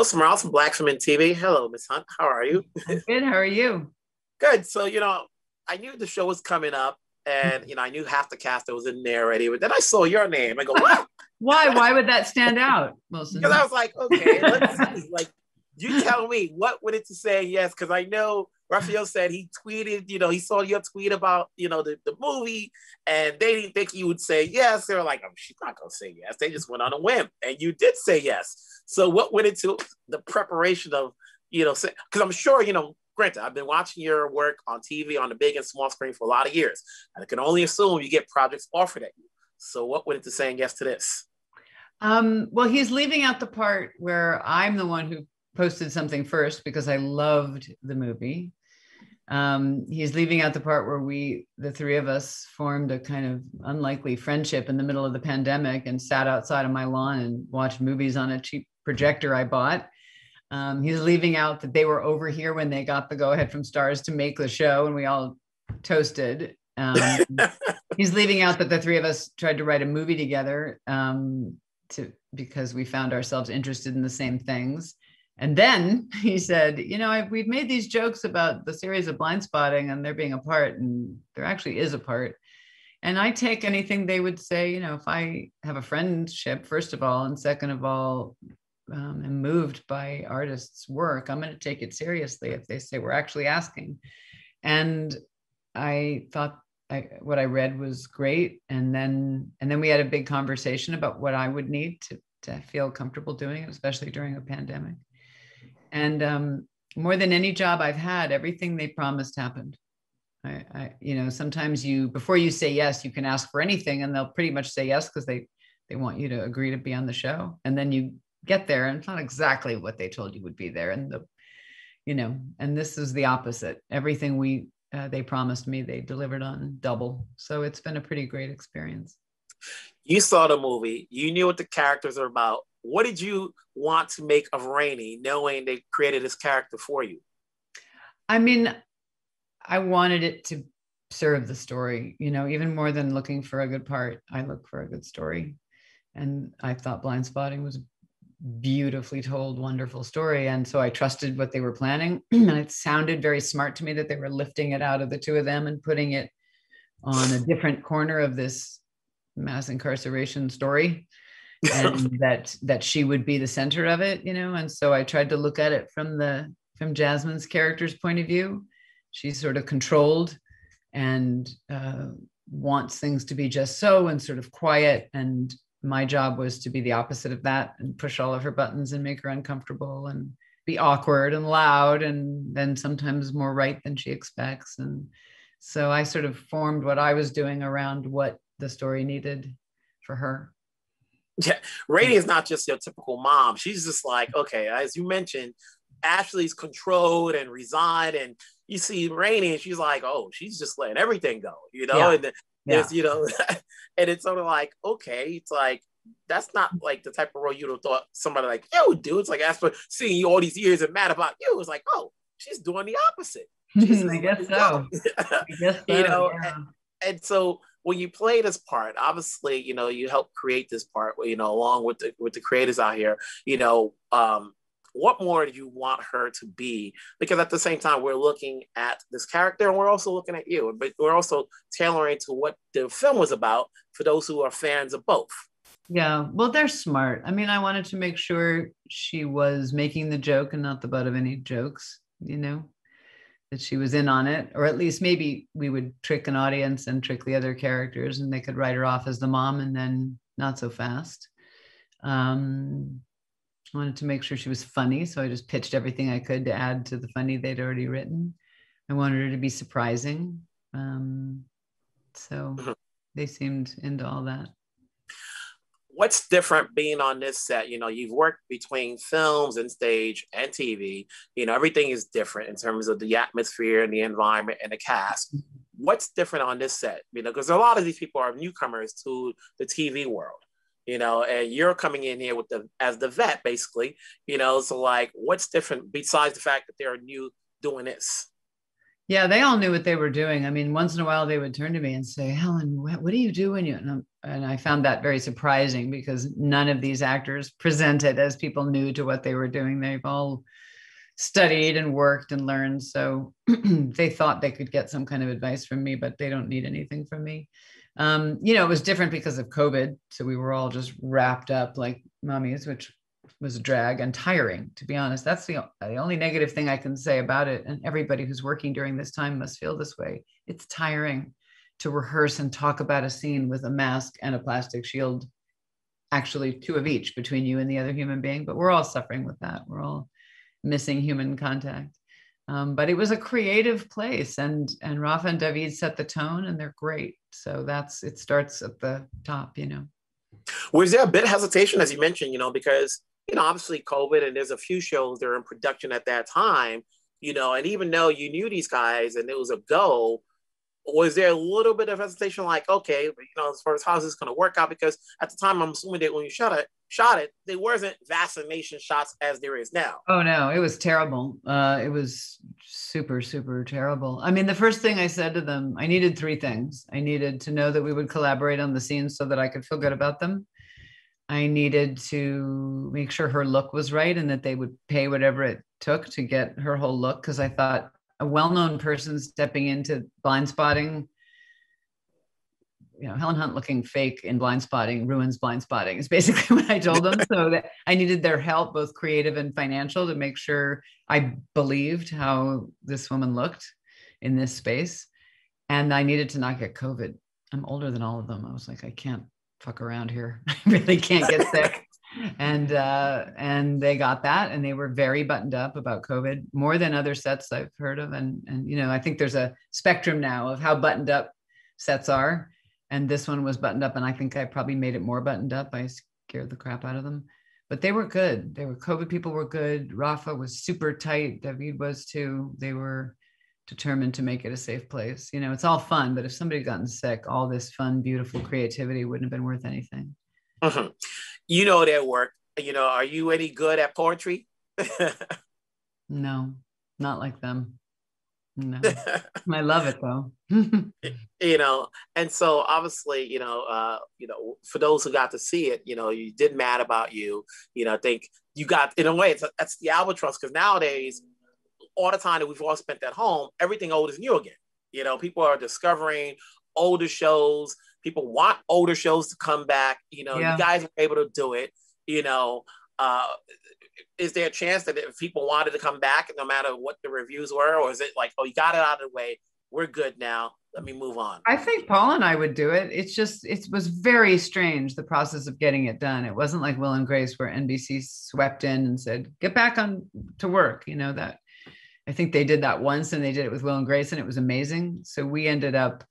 Wilson Morales from BlackFilmandTV. Hello, Miss Hunt. How are you? Good. How are you? Good. So, you know, I knew the show was coming up and, you know, I knew half the cast that was in there already, but then I saw your name. I go, what? Why? Why would that stand out? Because I was like, okay, let's see. Like, you tell me what went into say yes? Because I know Rafael said he tweeted, you know, he saw your tweet about, you know, the, the movie, and they didn't think you would say yes. They were like, oh, she's not gonna say yes. They just went on a whim, and you did say yes. So what went into the preparation of, you know, because I'm sure, you know, granted, I've been watching your work on TV on the big and small screen for a lot of years. And I can only assume you get projects offered at you. So what went into saying yes to this? Um, well, he's leaving out the part where I'm the one who posted something first because I loved the movie. Um, he's leaving out the part where we, the three of us, formed a kind of unlikely friendship in the middle of the pandemic and sat outside on my lawn and watched movies on a cheap projector I bought. Um, he's leaving out that they were over here when they got the go ahead from Starz to make the show, and we all toasted. Um, he's leaving out that the three of us tried to write a movie together um, to because we found ourselves interested in the same things. And then he said, you know, I've, we've made these jokes about the series of Blindspotting and there being a part, and there actually is a part. And I take anything they would say, you know, if I have a friendship, first of all, and second of all, um, am moved by artists' work, I'm going to take it seriously if they say we're actually asking. And I thought I, what I read was great, and then and then we had a big conversation about what I would need to to feel comfortable doing it, especially during a pandemic. And um, more than any job I've had, everything they promised happened. I, I, you know, sometimes you before you say yes, you can ask for anything, and they'll pretty much say yes because they they want you to agree to be on the show. And then you get there, and it's not exactly what they told you would be there. And the, you know, and this is the opposite. Everything we uh, they promised me, they delivered on double. So it's been a pretty great experience. You saw the movie. You knew what the characters are about what did you want to make of Rainey, knowing they created this character for you? I mean, I wanted it to serve the story, you know, even more than looking for a good part. I look for a good story. And I thought Blindspotting was a beautifully told, wonderful story. And so I trusted what they were planning. and it sounded very smart to me that they were lifting it out of the two of them and putting it on a different corner of this mass incarceration story and that that she would be the center of it you know and so i tried to look at it from the from jasmine's character's point of view. She's sort of controlled and uh, wants things to be just so and sort of quiet and my job was to be the opposite of that and push all of her buttons and make her uncomfortable and be awkward and loud and then sometimes more right than she expects. And so i sort of formed what i was doing around what the story needed for her yeah, Rainey is not just your typical mom. She's just like, okay, as you mentioned, Ashley's controlled and resigned, and you see Rainey, and she's like, oh, she's just letting everything go, you know, yeah. and yeah. you know, and it's sort of like, okay, it's like that's not like the type of role you'd have thought somebody like you would do. It's like after seeing you all these years and mad about you, it's like, oh, she's doing the opposite. I guess so. I guess so. you know, yeah. and, and so when you play this part, obviously, you know, you help create this part, you know, along with the with the creators out here, you know, um, what more do you want her to be? Because at the same time, we're looking at this character and we're also looking at you, but we're also tailoring to what the film was about for those who are fans of both. Yeah, well, they're smart. I mean, I wanted to make sure she was making the joke and not the butt of any jokes, you know? That she was in on it, or at least maybe we would trick an audience and trick the other characters, and they could write her off as the mom, and then not so fast. Um, I wanted to make sure she was funny, so I just pitched everything I could to add to the funny they'd already written. I wanted her to be surprising, um, so mm-hmm. they seemed into all that what's different being on this set? You know, you've worked between films and stage and TV. You know, everything is different in terms of the atmosphere and the environment and the cast. Mm-hmm. What's different on this set? You know, because a lot of these people are newcomers to the TV world. You know, and you're coming in here with the as the vet, basically. You know, so like, what's different besides the fact that they're new doing this? Yeah, they all knew what they were doing. I mean, once in a while they would turn to me and say, "Helen, what, what do you do when you?" And, and, I found that very surprising because none of these actors presented as people new to what they were doing. They've all studied and worked and learned, so they thought they could get some kind of advice from me, but they don't need anything from me. Um, you know, it was different because of COVID, so we were all just wrapped up like mummies, which was a drag and tiring to be honest. That's the, the only negative thing i can say about it and everybody who's working during this time must feel this way. It's tiring to rehearse and talk about a scene with a mask and a plastic shield actually two of each between you and the other human being but we're all suffering with that. We're all missing human contact. Um, but it was a creative place and and rafa and Daveed set the tone and they're great. So that's it starts at the top you know. Was there a bit hesitation as you mentioned you know because you know, obviously COVID, and there's a few shows that are in production at that time, you know, and even though you knew these guys and it was a go, was there a little bit of hesitation, like, okay, you know, as far as how's this going to work out? Because at the time, I'm assuming that when you shot it, shot it, there wasn't vaccination shots as there is now. Oh no, it was terrible. Uh, it was super, super terrible. I mean, the first thing I said to them, I needed three things. I needed to know that we would collaborate on the scenes so that I could feel good about them. I needed to make sure her look was right and that they would pay whatever it took to get her whole look. Cause I thought a well known person stepping into Blindspotting, you know, Helen Hunt looking fake in Blindspotting ruins Blindspotting is basically what I told them. so that I needed their help, both creative and financial, to make sure I believed how this woman looked in this space. And I needed to not get COVID. I'm older than all of them. I was like, I can't fuck around here. I really can't get sick. and uh, and they got that, and they were very buttoned up about COVID, more than other sets I've heard of. And and you know, I think there's a spectrum now of how buttoned up sets are, and this one was buttoned up, and I think I probably made it more buttoned up. I scared the crap out of them, but they were good. They were COVID people were good. Rafa was super tight. Daveed was too. They were determined to make it a safe place. You know, it's all fun, but if somebody gotten sick, all this fun, beautiful creativity wouldn't have been worth anything. Mm-hmm. You know that work. You know, are you any good at poetry? no, not like them. No, I love it though. you know, and so obviously, you know, uh, you know, for those who got to see it, you know, you did mad about you. You know, I think you got in a way it's a, that's the albatross because nowadays all the time that we've all spent at home, everything old is new again. You know, people are discovering older shows. People want older shows to come back. You know, yeah. you guys were able to do it. You know, uh, is there a chance that if people wanted to come back, no matter what the reviews were, or is it like, oh, you got it out of the way, we're good now, let me move on? I think Paul and I would do it. It's just it was very strange the process of getting it done. It wasn't like Will and Grace where NBC swept in and said, "Get back on to work." You know that I think they did that once and they did it with Will and Grace and it was amazing. So we ended up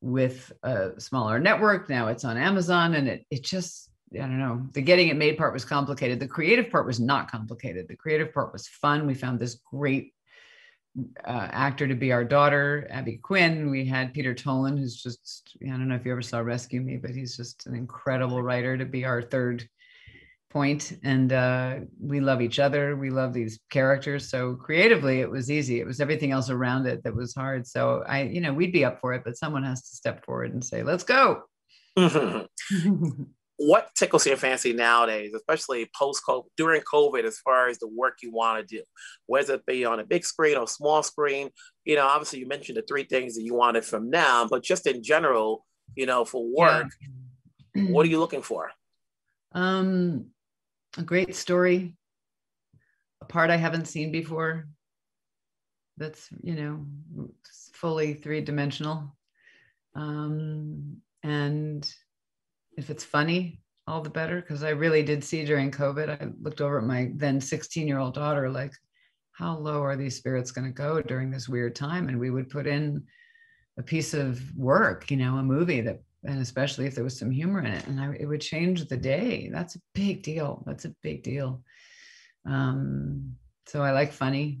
with a smaller network. Now it's on Amazon and it it just I don't know. The getting it made part was complicated. The creative part was not complicated. The creative part was fun. We found this great uh, actor to be our daughter, Abby Quinn. We had Peter Tolan, who's just, I don't know if you ever saw Rescue Me, but he's just an incredible writer to be our third point and uh, we love each other we love these characters so creatively it was easy it was everything else around it that was hard so i you know we'd be up for it but someone has to step forward and say let's go. What tickles your fancy nowadays especially post covid during covid as far as the work you want to do? Whether it be on a big screen or small screen you know obviously you mentioned the three things that you wanted from now but just in general you know for work yeah. what are you looking for? Um a great story, a part I haven't seen before that's, you know, fully three dimensional. Um, and if it's funny, all the better. Because I really did see during COVID, I looked over at my then 16 year old daughter, like, how low are these spirits going to go during this weird time? And we would put in a piece of work, you know, a movie that and especially if there was some humor in it and I, it would change the day that's a big deal that's a big deal um, so i like funny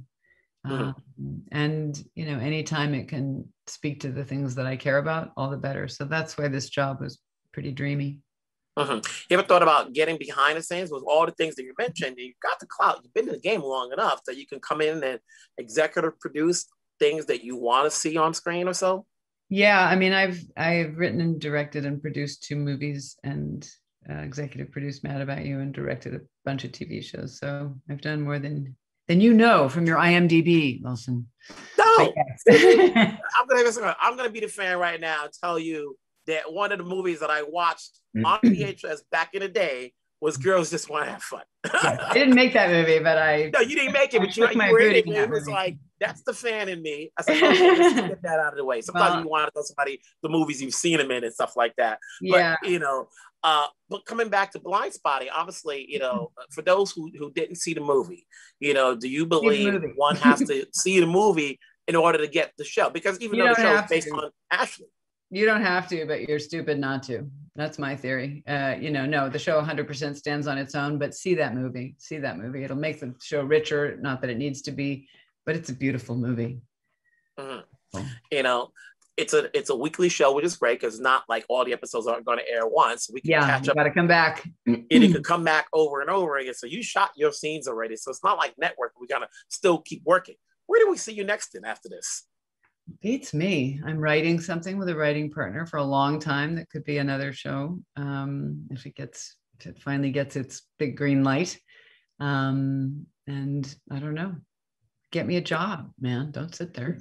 mm-hmm. um, and you know anytime it can speak to the things that i care about all the better so that's why this job was pretty dreamy mm-hmm. You ever thought about getting behind the scenes with all the things that you mentioned? You've got the clout. You've been in the game long enough that you can come in and executive produce things that you want to see on screen or so? Yeah, I mean, I've I've written and directed and produced two movies and uh, executive produced Mad About You and directed a bunch of TV shows. So I've done more than than you know from your IMDb, Wilson. No, I'm gonna I'm gonna be the fan right now and tell you that one of the movies that I watched on VHS back in the day was Girls Just Want to Have Fun. I didn't make that movie, but I. No, you didn't make it, but you, you were in it. It was movie. like, that's the fan in me. I said, oh, let's get that out of the way. Sometimes well, you want to tell somebody the movies you've seen them in and stuff like that. Yeah. But, you know, uh, but coming back to Blindspotting, obviously, you know, for those who, who didn't see the movie, you know, do you believe one has to see the movie in order to get the show? Because even you though the show is based to. on Ashley. You don't have to, but you're stupid not to. That's my theory. Uh, you know, no, the show 100% stands on its own, but see that movie. See that movie. It'll make the show richer. Not that it needs to be, but it's a beautiful movie. Mm-hmm. You know, it's a it's a weekly show, which is great because not like all the episodes aren't going to air once. We can yeah, catch up. Got to come back. and it could come back over and over again. So you shot your scenes already, so it's not like network. We gotta still keep working. Where do we see you next in after this? Beats me. I'm writing something with a writing partner for a long time. That could be another show um, if it gets if it finally gets its big green light. Um, and I don't know. Get me a job, man. Don't sit there.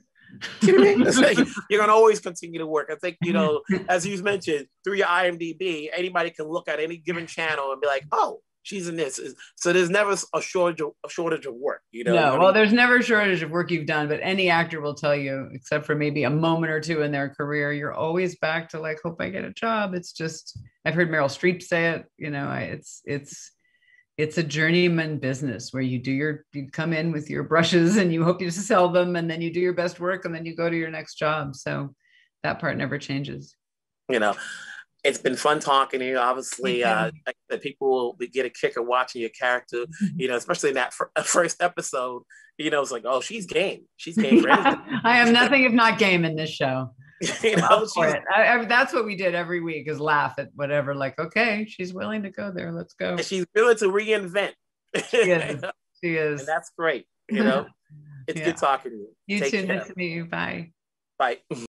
you're gonna always continue to work. I think you know, as you mentioned, through your IMDb, anybody can look at any given channel and be like, "Oh, she's in this. So there's never a shortage of, a shortage of work, you know. No, well, there's never a shortage of work you've done, but any actor will tell you, except for maybe a moment or two in their career, you're always back to like, hope I get a job. It's just I've heard Meryl Streep say it. You know, I, it's it's it's a journeyman business where you do your you come in with your brushes and you hope you sell them, and then you do your best work, and then you go to your next job. So that part never changes. You know, it's been fun talking to you. Obviously, uh, that people will get a kick of watching your character. You know, especially in that first episode. You know, it's like, oh, she's game. She's game. Yeah, I am nothing if not game in this show. you know, I, I, that's what we did every week is laugh at whatever. Like, okay, she's willing to go there. Let's go. And she's willing to reinvent. She is. She is. And that's great. You know, it's yeah. good talking to you. You Take too. Care. Nice to meet you. Bye. Bye.